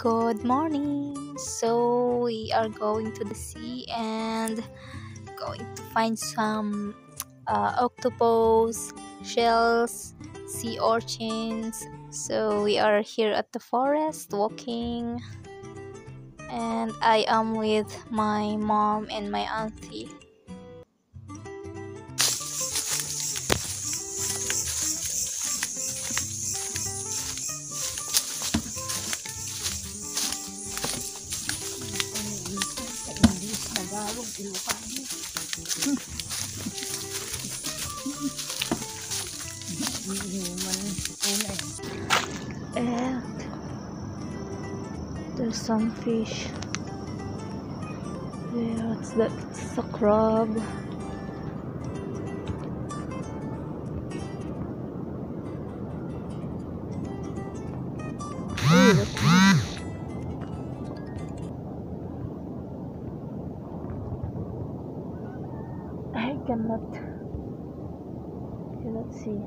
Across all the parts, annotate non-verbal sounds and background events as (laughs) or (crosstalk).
Good morning. So we are going to the sea and going to find some uh, octopus, shells, sea urchins. So we are here at the forest walking, and I am with my mom and my auntie. And there's some fish. Yeah, it's that it's a crab. Cannot cannot see.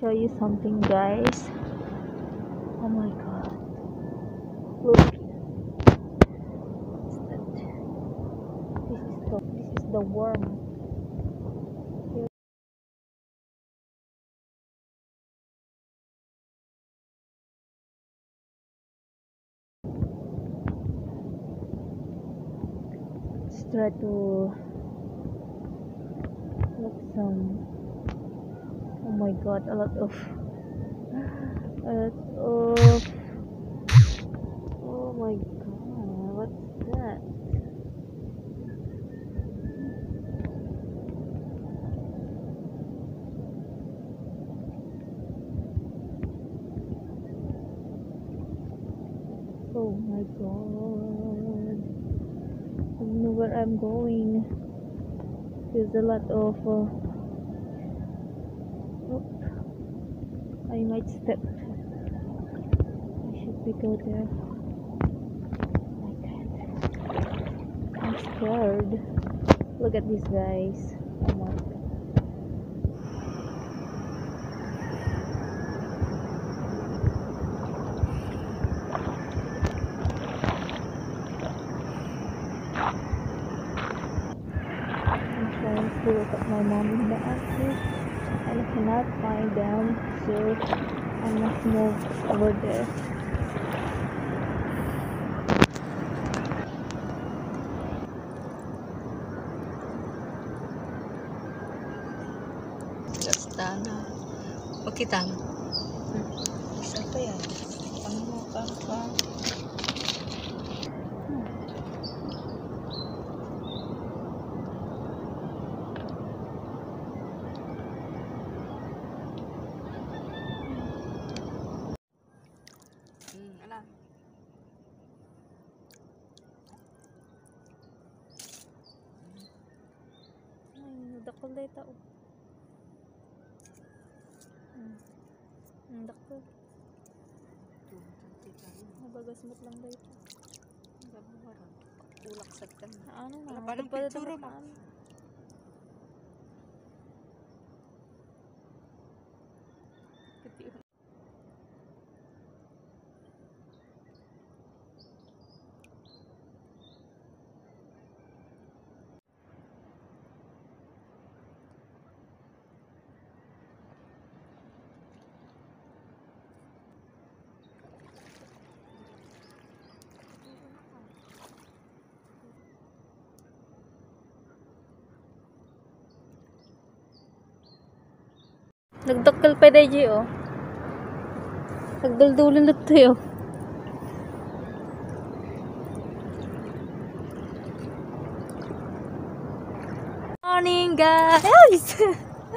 Show you something, guys. Oh my god. Look. This is the this is the worm. Let's try to look some oh my god a lot of (gasps) a lot of my god, what's that? Oh my god. I don't know where I'm going. There's a lot of. Uh, oh, I might step. I should be go there. my god. I'm scared. Look at these guys. I'm trying to look at my mom and the auntie. and I cannot find them, so I must move over there. kita. Isa pa yan. Ano ka ano pa? Dakol dahi tao. Ang dakto. Nabagasmat lang dahil. Ang gabi mo Ulak sa tan. Ano na? Parang pitsura pa. Nagdakkel pa day G, oh. Nagduldulin na tayo. Morning guys!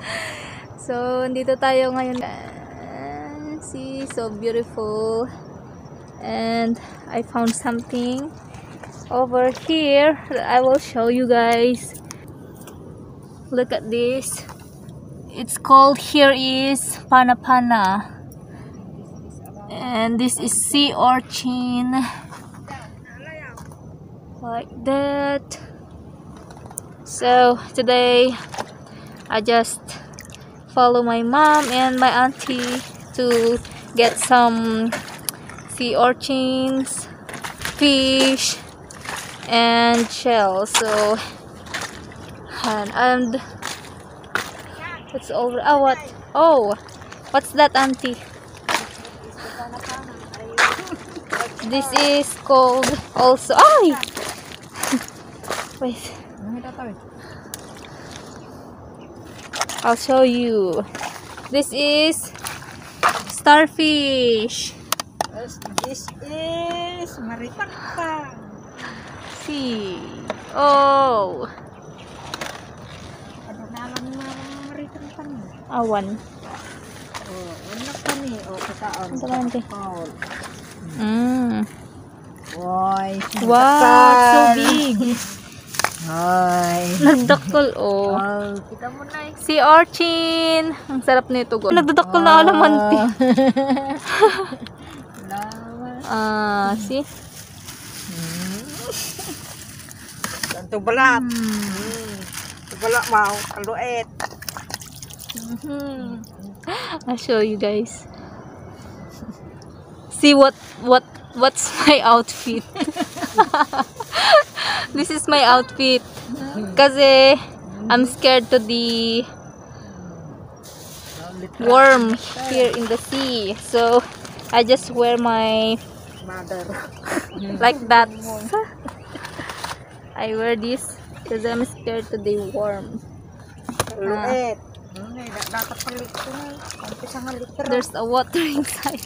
(laughs) so, dito tayo ngayon. And see, so beautiful. And I found something over here I will show you guys. Look at this. It's called here is pana pana. And this is sea urchin. Like that. So today I just follow my mom and my auntie to get some sea urchins fish and shells. So and, and it's over. Oh what? Oh what's that auntie? This is called also. Ay! (laughs) Wait. I'll show you. This is starfish. This is maripakpang. see. Oh kani. Awan. Oh, anak kani o kataon. Kataon di. Mm. Oy, wow, so big. Hi. Nagdakol oh. Wow, kita mo na eh. Si Orchin. Ang sarap nito go. Nagdadakol na alamante. Ah, uh, si. Tanto balat. Mm. Wala mao, ang luet. Kaluet. Mhm. I'll show you guys. See what what what's (laughs) my outfit. (laughs) this is my outfit. Kasi I'm scared to the worm here in the sea. So I just wear my Mother. (laughs) like that. I wear this because I'm scared to the worm. Kaluet. Hmm, eh, da- dapat palit ko na. Umpisa nga liter. There's a water inside.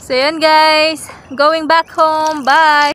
So yun guys, going back home. Bye!